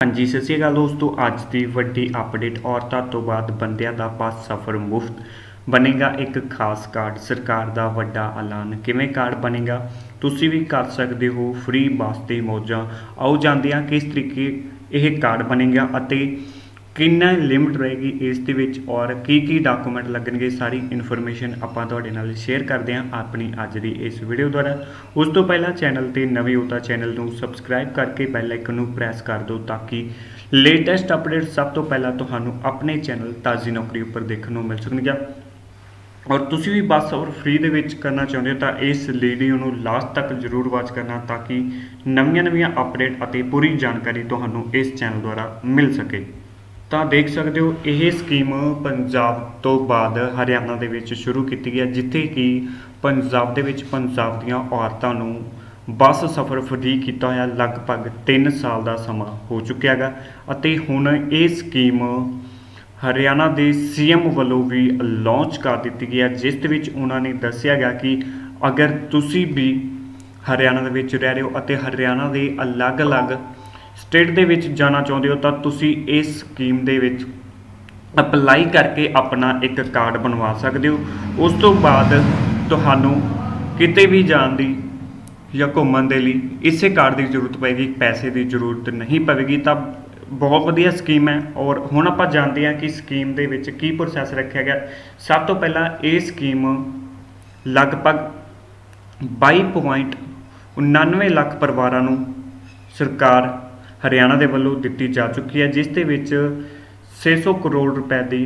ਹਾਂਜੀ, ਸਤਿ ਸ਼੍ਰੀ ਅਕਾਲ ਦੋਸਤੋ। ਅੱਜ ਦੀ ਵੱਡੀ ਅਪਡੇਟ ਔਰਤਾਂ ਤੋਂ ਬਾਅਦ ਬੰਦਿਆਂ ਦਾ ਪਾਸ ਸਫ਼ਰ ਮੁਫਤ ਬਣੇਗਾ। ਇੱਕ ਖਾਸ ਕਾਰਡ ਸਰਕਾਰ ਦਾ ਵੱਡਾ ਐਲਾਨ ਕਿਵੇਂ ਕਾਰਡ ਬਣੇਗਾ? ਤੁਸੀਂ ਵੀ ਕਰ ਸਕਦੇ ਹੋ ਫ੍ਰੀ ਬੱਸ ਦੀ ਮੌਜਾਂ। ਆਓ ਜਾਣਦੇ ਹਾਂ ਕਿਸ ਤਰੀਕੇ ਇਹ ਕਾਰਡ ਬਣੇਗਾ ਅਤੇ ਕਿੰਨਾ ਲਿਮਟ ਰਹੇਗੀ ਇਸ ਦੇ ਵਿੱਚ ਔਰ ਕੀ ਕੀ ਡਾਕੂਮੈਂਟ ਲੱਗਣਗੇ, ਸਾਰੀ ਇਨਫੋਰਮੇਸ਼ਨ ਆਪਾਂ ਤੁਹਾਡੇ ਨਾਲ ਸ਼ੇਅਰ ਕਰਦੇ ਹਾਂ ਆਪਣੀ ਅੱਜ ਦੀ ਇਸ ਵੀਡੀਓ ਦੁਆਰਾ। ਉਸ ਤੋਂ ਪਹਿਲਾਂ ਚੈਨਲ ਤੇ ਨਵੇਂ ਹੋ ਤਾਂ ਚੈਨਲ ਨੂੰ ਸਬਸਕ੍ਰਾਈਬ ਕਰਕੇ ਬੈਲ ਆਈਕਨ ਨੂੰ ਪ੍ਰੈਸ ਕਰ ਦਿਓ ਤਾਂ ਕਿ ਲੇਟੈਸਟ ਅਪਡੇਟ ਸਭ ਤੋਂ ਪਹਿਲਾਂ ਤੁਹਾਨੂੰ ਆਪਣੇ ਚੈਨਲ ਤਾਜ਼ੀ ਨੌਕਰੀ ਉੱਪਰ ਦੇਖਣ ਨੂੰ ਮਿਲ ਸਕਣਗੀਆਂ। ਔਰ ਤੁਸੀਂ ਵੀ ਬੱਸ ਔਰ ਫ੍ਰੀ ਦੇ ਵਿੱਚ ਕਰਨਾ ਚਾਹੁੰਦੇ ਹੋ ਤਾਂ ਇਸ ਵੀਡੀਓ ਨੂੰ ਲਾਸਟ ਤੱਕ ਜ਼ਰੂਰ ਵਾਚ ਕਰਨਾ ਤਾਂ ਕਿ ਨਵੀਆਂ-ਨਵੀਆਂ ਅਪਡੇਟ ਅਤੇ ਪੂਰੀ ਜਾਣਕਾਰੀ ਤੁਹਾਨੂੰ ਇਸ ਚੈਨਲ ਦੁਆਰਾ ਮਿਲ ਸਕੇ। ਤਾਂ ਦੇਖ ਸਕਦੇ ਹੋ, ਇਹ ਸਕੀਮ ਪੰਜਾਬ ਤੋਂ ਬਾਅਦ ਹਰਿਆਣਾ ਦੇ ਵਿੱਚ ਸ਼ੁਰੂ ਕੀਤੀ ਗਈ ਹੈ, ਜਿੱਥੇ ਕਿ ਪੰਜਾਬ ਦੇ ਵਿੱਚ ਪੰਜਾਬ ਦੀਆਂ ਔਰਤਾਂ ਨੂੰ ਬੱਸ ਸਫ਼ਰ ਫਰੀ ਕੀਤਾ ਹੋਇਆ, ਲਗਭਗ 3 ਸਾਲ ਦਾ ਸਮਾਂ ਹੋ ਚੁੱਕਿਆ ਹੈਗਾ ਅਤੇ ਹੁਣ ਇਹ ਸਕੀਮ ਹਰਿਆਣਾ ਦੇ ਸੀਐਮ ਵੱਲੋਂ ਵੀ ਲਾਂਚ ਕਰ ਦਿੱਤੀ ਗਈ ਹੈ, ਜਿਸ ਦੇ ਵਿੱਚ ਉਹਨਾਂ ਨੇ ਦੱਸਿਆ ਗਿਆ ਕਿ ਅਗਰ ਤੁਸੀਂ ਵੀ ਹਰਿਆਣਾ ਦੇ ਵਿੱਚ ਰਹਿ ਰਹੇ ਹੋ ਅਤੇ ਹਰਿਆਣਾ ਦੇ ਅਲੱਗ-ਅਲੱਗ ਸਟੇਟ ਦੇ ਵਿੱਚ ਜਾਣਾ ਚਾਹੁੰਦੇ ਹੋ ਤਾਂ ਤੁਸੀਂ ਇਸ ਸਕੀਮ ਦੇ ਵਿੱਚ ਅਪਲਾਈ ਕਰਕੇ ਆਪਣਾ ਇੱਕ ਕਾਰਡ ਬਣਵਾ ਸਕਦੇ ਹੋ। ਉਸ ਤੋਂ ਬਾਅਦ ਤੁਹਾਨੂੰ ਕਿਤੇ ਵੀ ਜਾਣ ਦੀ ਜਾਂ ਘੁੰਮਣ ਦੇ ਲਈ ਇਸੇ ਕਾਰਡ ਦੀ ਜ਼ਰੂਰਤ ਪਏਗੀ, ਪੈਸੇ ਦੀ ਜ਼ਰੂਰਤ ਨਹੀਂ ਪਵੇਗੀ। ਤਾਂ ਬਹੁਤ ਵਧੀਆ ਸਕੀਮ ਹੈ ਔਰ ਹੁਣ ਆਪਾਂ ਜਾਣਦੇ ਹਾਂ ਕਿ ਸਕੀਮ ਦੇ ਵਿੱਚ ਕੀ ਪ੍ਰੋਸੈਸ ਰੱਖਿਆ ਗਿਆ। ਸਭ ਤੋਂ ਪਹਿਲਾਂ ਇਹ ਸਕੀਮ ਲਗਭਗ 22.99 ਲੱਖ ਪਰਿਵਾਰਾਂ ਨੂੰ ਸਰਕਾਰ ਹਰਿਆਣਾ ਦੇ ਵੱਲੋਂ ਦਿੱਤੀ ਜਾ ਚੁੱਕੀ ਹੈ, ਜਿਸ ਦੇ ਵਿੱਚ 600 ਕਰੋੜ ਰੁਪਏ ਦੀ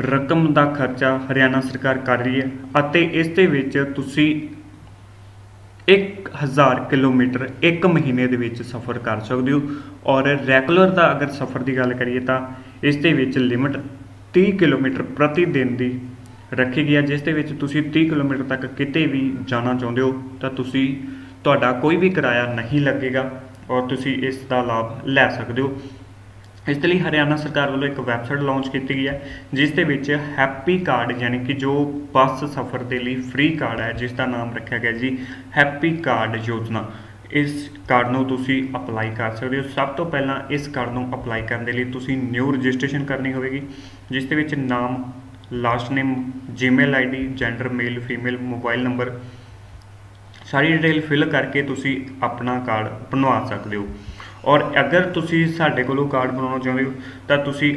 ਰਕਮ ਦਾ ਖਰਚਾ ਹਰਿਆਣਾ ਸਰਕਾਰ ਕਰ ਰਹੀ ਹੈ ਅਤੇ ਇਸ ਦੇ ਵਿੱਚ ਤੁਸੀਂ 1000 ਕਿਲੋਮੀਟਰ ਇੱਕ ਮਹੀਨੇ ਦੇ ਵਿੱਚ ਸਫ਼ਰ ਕਰ ਸਕਦੇ ਹੋ। ਔਰ ਰੈਗੂਲਰ ਦਾ ਅਗਰ ਸਫ਼ਰ ਦੀ ਗੱਲ ਕਰੀਏ ਤਾਂ ਇਸ ਦੇ ਵਿੱਚ ਲਿਮਟ 30 ਕਿਲੋਮੀਟਰ ਪ੍ਰਤੀ ਦਿਨ ਦੀ ਰੱਖੀ ਗਈ ਹੈ, ਜਿਸ ਦੇ ਵਿੱਚ ਤੁਸੀਂ 30 ਕਿਲੋਮੀਟਰ ਤੱਕ ਕਿਤੇ ਵੀ ਜਾਣਾ ਚਾਹੁੰਦੇ ਹੋ ਤਾਂ ਤੁਸੀਂ ਤੁਹਾਡਾ ਕੋਈ ਵੀ ਕਿਰਾਇਆ ਨਹੀਂ ਲੱਗੇਗਾ। ਔਰ ਤੁਸੀਂ ਇਸ ਦਾ ਲਾਭ ਲੈ ਸਕਦੇ ਹੋ। ਇਸ ਲਈ ਹਰਿਆਣਾ ਸਰਕਾਰ ਵੱਲੋਂ ਇੱਕ ਵੈਬਸਾਈਟ ਲਾਂਚ ਕੀਤੀ ਗਈ ਹੈ, ਜਿਸ ਦੇ ਵਿੱਚ ਹੈਪੀ ਕਾਰਡ ਯਾਨੀ ਕਿ ਜੋ ਬੱਸ ਸਫ਼ਰ ਦੇ ਲਈ ਫ੍ਰੀ ਕਾਰਡ ਹੈ, ਜਿਸ ਦਾ ਨਾਮ ਰੱਖਿਆ ਗਿਆ ਜੀ ਹੈਪੀ ਕਾਰਡ ਯੋਜਨਾ। ਇਸ ਕਾਰਡ ਨੂੰ ਤੁਸੀਂ ਅਪਲਾਈ ਕਰ ਸਕਦੇ ਹੋ। ਸਭ ਤੋਂ ਪਹਿਲਾਂ ਇਸ ਕਾਰਡ ਨੂੰ ਅਪਲਾਈ ਕਰਨ ਦੇ ਲਈ ਤੁਸੀਂ ਨਿਊ ਰਜਿਸਟ੍ਰੇਸ਼ਨ ਕਰਨੀ ਹੋਵੇਗੀ, ਜਿਸ ਦੇ ਵਿੱਚ ਨਾਮ last name Gmail ID gender male female mobile number ਸਾਰੀ ਡਿਟੇਲ ਫਿਲ ਕਰਕੇ ਤੁਸੀਂ ਆਪਣਾ ਕਾਰਡ ਬਣਵਾ ਸਕਦੇ ਹੋ। ਔਰ ਅਗਰ ਤੁਸੀਂ ਸਾਡੇ ਕੋਲੋਂ ਕਾਰਡ ਬਣਾਉਣਾ ਚਾਹੁੰਦੇ ਹੋ, ਤਾਂ ਤੁਸੀਂ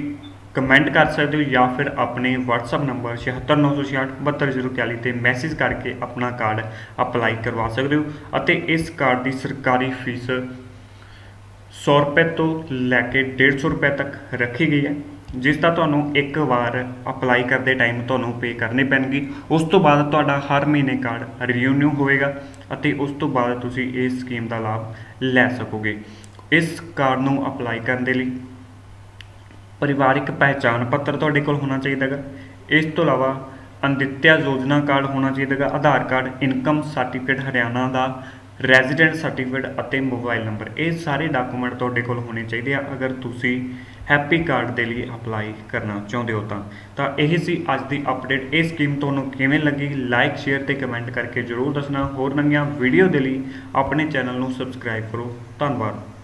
ਕਮੈਂਟ ਕਰ ਸਕਦੇ ਹੋ ਜਾਂ ਫਿਰ ਆਪਣੇ WhatsApp ਨੰਬਰ 7696672041 ਤੇ ਮੈਸੇਜ ਕਰਕੇ ਆਪਣਾ ਕਾਰਡ ਅਪਲਾਈ ਕਰਵਾ ਸਕਦੇ ਹੋ ਅਤੇ ਇਸ ਕਾਰਡ ਦੀ ਸਰਕਾਰੀ ਫੀਸ 100 ਰੁਪਏ ਤੋਂ ਲੈ ਕੇ 150 ਰੁਪਏ ਤੱਕ ਰੱਖੀ ਗਈ ਹੈ। ਜਿਸ ਦਾ ਤੁਹਾਨੂੰ ਇੱਕ ਵਾਰ ਅਪਲਾਈ ਕਰਦੇ ਟਾਈਮ ਤੁਹਾਨੂੰ ਪੇ ਕਰਨੇ ਪੈਣਗੇ। ਉਸ ਤੋਂ ਬਾਅਦ ਤੁਹਾਡਾ ਹਰ ਮਹੀਨੇ ਕਾਰਡ ਰਿਨਿਊ ਹੋਵੇਗਾ ਅਤੇ ਉਸ ਤੋਂ ਬਾਅਦ ਤੁਸੀਂ ਇਸ ਸਕੀਮ ਦਾ ਲਾਭ ਲੈ ਸਕੋਗੇ। ਇਸ ਕਾਰਡ ਨੂੰ ਅਪਲਾਈ ਕਰਨ ਦੇ ਲਈ ਪਰਿਵਾਰਿਕ ਪਹਿਚਾਣ ਪੱਤਰ ਤੁਹਾਡੇ ਕੋਲ ਹੋਣਾ ਚਾਹੀਦਾ ਹੈ ਇਸ ਤੋਂ ਇਲਾਵਾ ਅੰਦਿਤਿਆ ਯੋਜਨਾ ਕਾਰਡ ਹੋਣਾ ਚਾਹੀਦਾ ਹੈ Aadhaar card income certificate Haryana ਦਾ ਰੈਜ਼ੀਡੈਂਟ ਸਰਟੀਫਿਕੇਟ ਅਤੇ ਮੋਬਾਈਲ ਨੰਬਰ। ਇਹ ਸਾਰੇ ਡਾਕੂਮੈਂਟ ਤੁਹਾਡੇ ਕੋਲ ਹੋਣੇ ਚਾਹੀਦੇ ਆ। ਅਗਰ ਤੁਸੀਂ ਹੈਪੀ ਕਾਰਡ ਦੇ ਲਈ ਅਪਲਾਈ ਕਰਨਾ ਚਾਹੁੰਦੇ ਹੋ ਤਾਂ। ਤਾਂ ਇਹ ਸੀ ਅੱਜ ਦੀ ਅਪਡੇਟ। ਇਹ ਸਕੀਮ ਤੁਹਾਨੂੰ ਕਿਵੇਂ ਲੱਗੀ? ਲਾਈਕ ਸ਼ੇਅਰ ਤੇ ਕਮੈਂਟ ਕਰਕੇ ਜਰੂਰ ਦੱਸਣਾ। ਹੋਰ ਨਵੀਆਂ ਵੀਡੀਓ ਦੇ ਲਈ ਆਪਣੇ ਚੈਨਲ ਨੂੰ ਸਬਸਕ੍ਰਾਈਬ ਕਰੋ। ਧੰਨਵਾਦ।